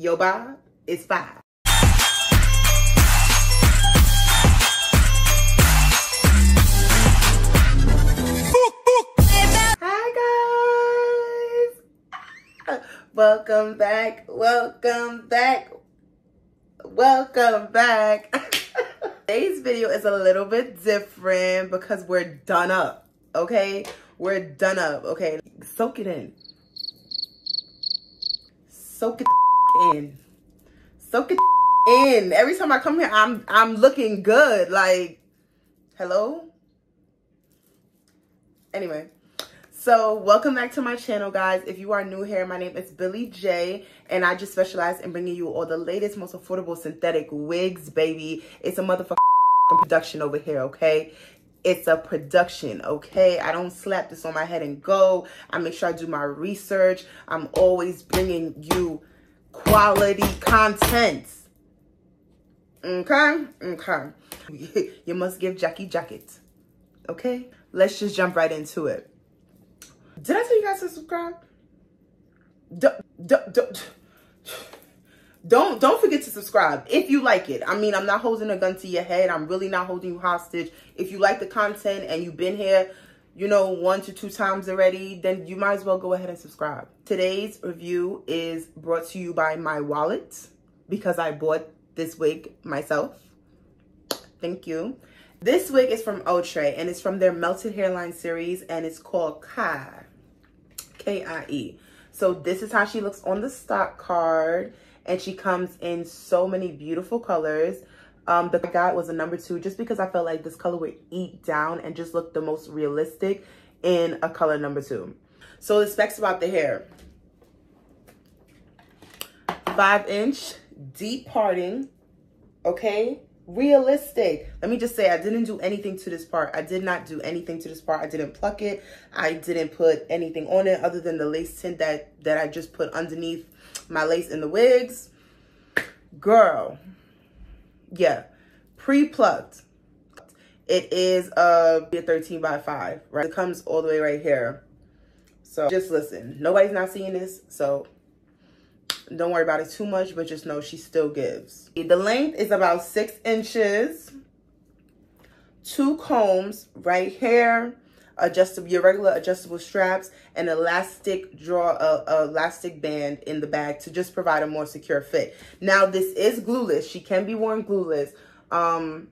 Yo Bob is five. Hi guys. Welcome back. Welcome back. Welcome back. Today's video is a little bit different because we're done up. Okay? We're done up. Okay? Soak it in. Soak it in. Soak it in. Every time I come here, I'm I'm looking good. Like, hello? Anyway, so welcome back to my channel, guys. If you are new here, my name is Billy J, and I just specialize in bringing you all the latest, most affordable synthetic wigs, baby. It's a motherfucking production over here, okay? It's a production, okay? I don't slap this on my head and go. I make sure I do my research. I'm always bringing you quality content. Okay? Okay. you must give Jackie jacket. Okay? Let's just jump right into it. Did I tell you guys to subscribe? Don't, don't, don't, don't, don't forget to subscribe if you like it. I mean, I'm not holding a gun to your head. I'm really not holding you hostage. If you like the content and you've been here, you know, one to two times already, then you might as well go ahead and subscribe. Today's review is brought to you by my wallet because I bought this wig myself. Thank you. This wig is from Outre and it's from their Melted Hairline series and it's called Kie. K-I-E. So this is how she looks on the stock card and she comes in so many beautiful colors. Um, the guy was a number two just because I felt like this color would eat down and just look the most realistic in a color number two. So the specs about the hair. Five inch, deep parting, okay? realistic. Let me just say, I didn't do anything to this part. I did not do anything to this part. I didn't pluck it. I didn't put anything on it other than the lace tint that, that I just put underneath my lace in the wigs. Girl, yeah, pre-plucked. It is uh, a 13 by 5, right? It comes all the way right here. So just listen. Nobody's not seeing this, so don't worry about it too much, but just know she still gives. The length is about six inches. Two combs right here, adjustable, your regular adjustable straps, and elastic draw, uh, elastic band in the bag to just provide a more secure fit. Now, this is glueless. She can be worn glueless. Um,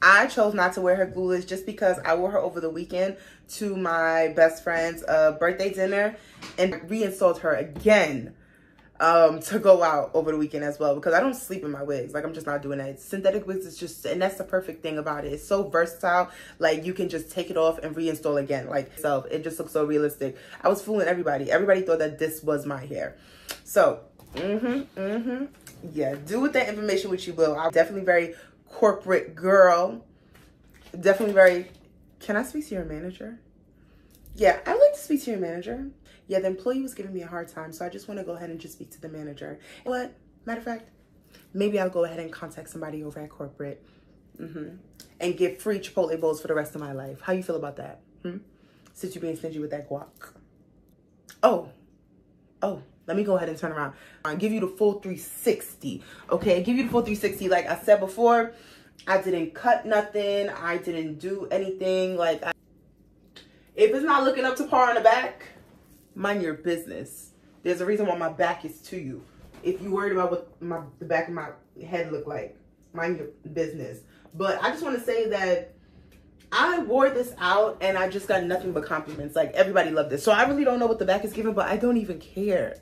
I chose not to wear her glueless just because I wore her over the weekend to my best friend's uh, birthday dinner and reinstalled her again um, to go out over the weekend as well because I don't sleep in my wigs. Like I'm just not doing that. Synthetic wigs is just, and that's the perfect thing about it. It's so versatile. Like you can just take it off and reinstall again. Like so, it just looks so realistic. I was fooling everybody. Everybody thought that this was my hair. So, mm-hmm, mm-hmm. Yeah, do with that information what you will. I'm definitely very corporate girl. Definitely very, can I speak to your manager? Yeah, I'd like to speak to your manager yeah, the employee was giving me a hard time, so I just want to go ahead and just speak to the manager. What? Matter of fact, maybe I'll go ahead and contact somebody over at corporate mm-hmm, and get free Chipotle bowls for the rest of my life. How you feel about that? Hmm? Since you're being stingy with that guac. Oh, oh, let me go ahead and turn around. I'll give you the full 360, okay? Give you the full 360. Like I said before, I didn't cut nothing. I didn't do anything. Like, I, if it's not looking up to par on the back, mind your business. There's a reason why my back is to you. If you worried about what my the back of my head look like, mind your business. But I just want to say that I wore this out and I just got nothing but compliments. Like everybody loved this. So I really don't know what the back is giving, but I don't even care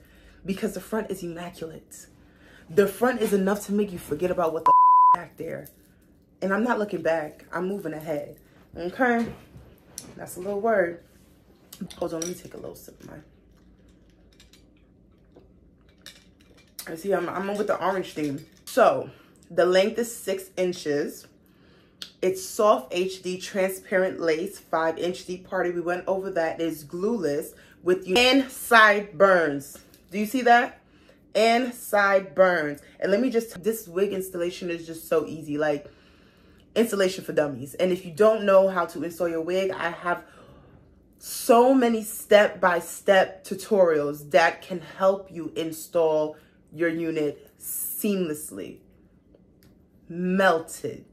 because the front is immaculate. The front is enough to make you forget about what the back there. And I'm not looking back. I'm moving ahead. Okay? That's a little word. Hold on, let me take a little sip of mine. I see I'm, I'm with the orange theme. So the length is six inches. It's soft HD transparent lace, five inch deep party. We went over that. It's glueless with you and side burns. Do you see that? And side burns. And let me just, this wig installation is just so easy. Like installation for dummies. And if you don't know how to install your wig, I have so many step-by-step -step tutorials that can help you install your unit seamlessly. Melted.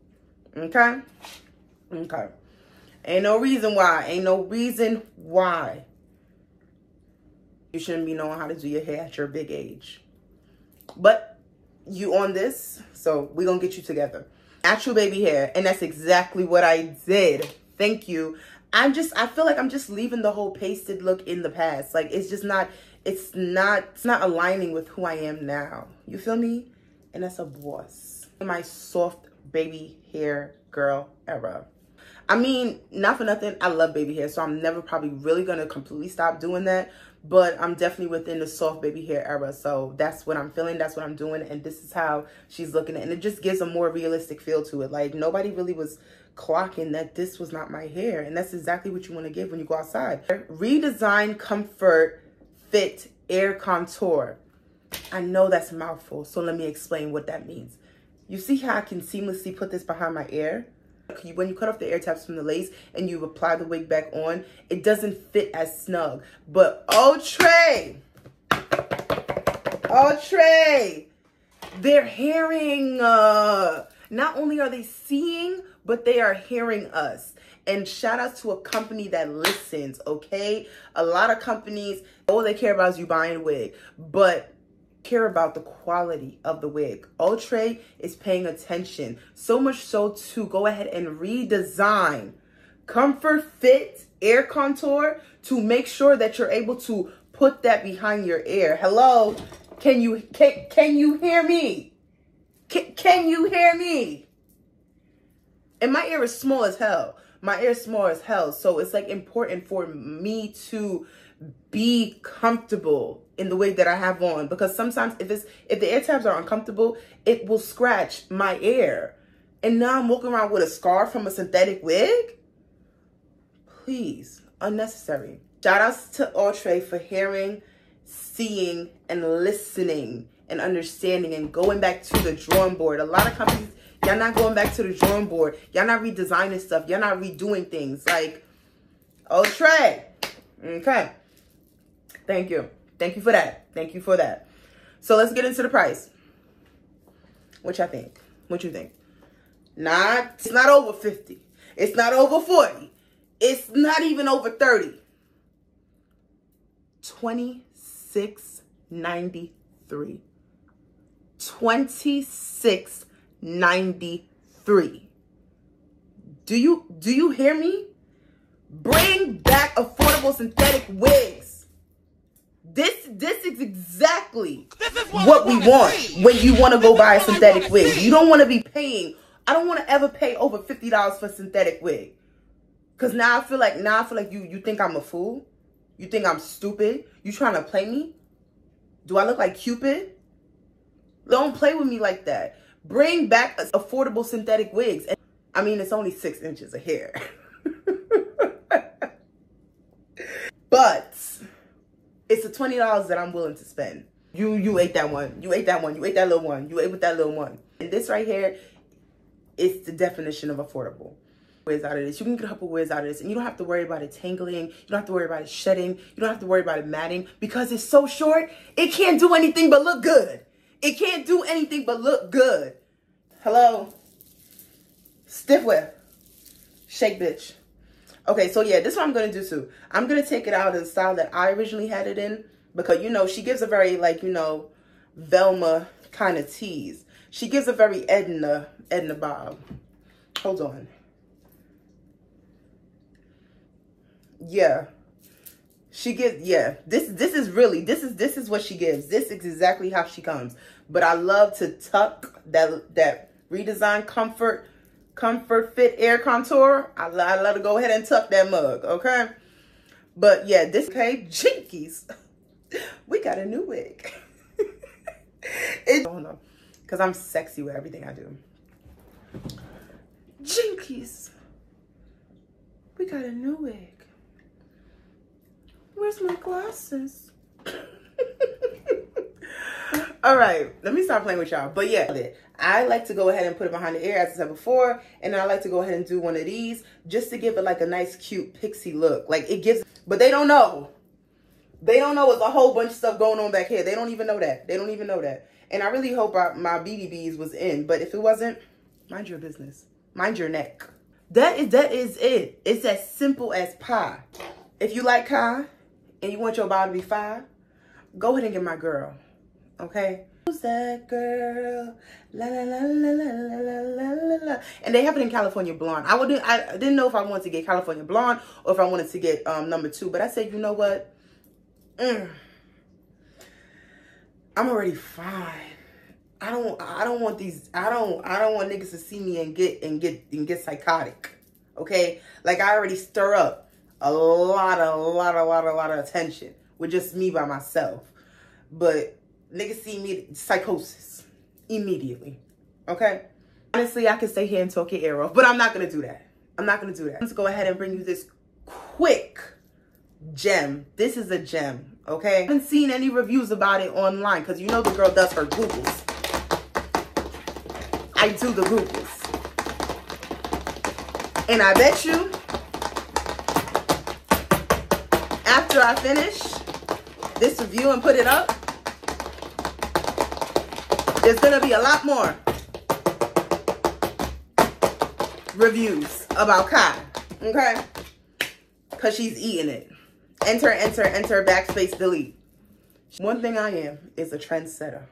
Okay? Okay. Ain't no reason why. Ain't no reason why you shouldn't be knowing how to do your hair at your big age. But you on this, so we're going to get you together. Actual baby hair. And that's exactly what I did. Thank you. I'm just, I feel like I'm just leaving the whole pasted look in the past. Like, it's just not, it's not, it's not aligning with who I am now. You feel me? And that's a boss. My soft baby hair girl era. I mean, not for nothing, I love baby hair, so I'm never probably really to completely stop doing that. But I'm definitely within the soft baby hair era, so that's what I'm feeling, that's what I'm doing, and this is how she's looking. And it just gives a more realistic feel to it. Like, nobody really was clocking that this was not my hair, and that's exactly what you want to give when you go outside. Redesign Comfort Fit Ear Contour. I know that's mouthful, so let me explain what that means. You see how I can seamlessly put this behind my ear? When you cut off the ear tabs from the lace and you apply the wig back on, it doesn't fit as snug. But oh Trey, oh Trey, they're hearing. Uh, not only are they seeing, but they are hearing us. And shout out to a company that listens, okay? A lot of companies, all they care about is you buying a wig. But care about the quality of the wig. Outre is paying attention. So much so to go ahead and redesign Comfort Fit Ear Contour to make sure that you're able to put that behind your ear. Hello? Can you can, can you hear me? Can, can you hear me? And my ear is small as hell. My ear is small as hell. So it's like important for me to be comfortable in the way that I have on because sometimes if it's if the ear tabs are uncomfortable, it will scratch my ear. And now I'm walking around with a scar from a synthetic wig? Please, unnecessary. Shout outs to Outre for hearing, seeing, and listening and understanding and going back to the drawing board. A lot of companies, y'all not going back to the drawing board. Y'all not redesigning stuff. Y'all not redoing things. Like, Outre. Okay. Thank you. Thank you for that. Thank you for that. So let's get into the price. What y'all think? What you think? Not, it's not over 50. It's not over 40. It's not even over 30. 26.93. 26.93. Do you do you hear me? Bring back affordable synthetic wigs. This is exactly this is what, what we want see. when you want to go buy a synthetic wig. See. You don't want to be paying. I don't want to ever pay over fifty dollars for synthetic wig. Cause now I feel like now I feel like you you think I'm a fool. You think I'm stupid. You trying to play me? Do I look like Cupid? Don't play with me like that. Bring back affordable synthetic wigs. And I mean, it's only six inches of hair. but it's the twenty dollars that I'm willing to spend. You you ate that one. You ate that one. You ate that little one. You ate with that little one. And this right here is the definition of affordable. Ways out of this. You can get a couple ways out of this, and you don't have to worry about it tangling. You don't have to worry about it shedding. You don't have to worry about it matting because it's so short. It can't do anything but look good. It can't do anything but look good. Hello. Stiff whip. Shake bitch. Okay, so yeah, this is what I'm going to do too. I'm going to take it out in the style that I originally had it in. Because, you know, she gives a very, like, you know, Velma kind of tease. She gives a very Edna, Edna Bob. Hold on. Yeah. She gives, yeah. This this is really, this is this is what she gives. This is exactly how she comes. But I love to tuck that, that redesign comfort Comfort Fit Ear Contour. I, I let her go ahead and tuck that mug, okay? But yeah, this, okay, Jinkies. we got a new wig. it, know, because I'm sexy with everything I do. Jinkies. We got a new wig. Where's my glasses? All right, let me stop playing with y'all. But yeah, I like to go ahead and put it behind the ear, as I said before. And I like to go ahead and do one of these just to give it like a nice, cute pixie look. Like it gives, but they don't know. They don't know it's a whole bunch of stuff going on back here. They don't even know that. They don't even know that. And I really hope I, my BDBs was in. But if it wasn't, mind your business. Mind your neck. That is that is it. It's as simple as pie. If you like Kie and you want your body to be fine, go ahead and get my girl. Okay? Who's that girl? La la la la la la la la. And they have it in California Blonde. I would I didn't know if I wanted to get California Blonde or if I wanted to get um number two, but I said, you know what? Mm. I'm already fine. I don't I don't want these I don't I don't want niggas to see me and get and get and get psychotic. Okay? Like I already stir up a lot a lot a lot a lot of attention with just me by myself. But niggas see me psychosis immediately. Okay? Honestly, I could stay here and talk your ear off, but I'm not gonna do that. I'm not gonna do that. Let's go ahead and bring you this quick gem. This is a gem, okay? I haven't seen any reviews about it online because you know the girl does her Googles. I do the Googles. And I bet you, after I finish this review and put it up, there's going to be a lot more reviews about Kie, okay? Because she's eating it. Enter, enter, enter, backspace, delete. One thing I am is a trendsetter.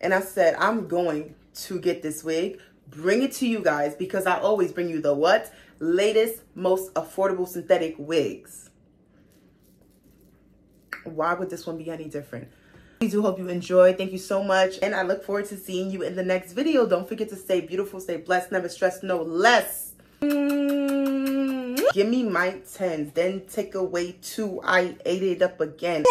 And I said, I'm going to get this wig, bring it to you guys because I always bring you the what? Latest, most affordable synthetic wigs. Why would this one be any different? We do hope you enjoy. Thank you so much. And I look forward to seeing you in the next video. Don't forget to stay beautiful, stay blessed, never stress, no less. Mm -hmm. Give me my 10s, then take away two. I ate it up again.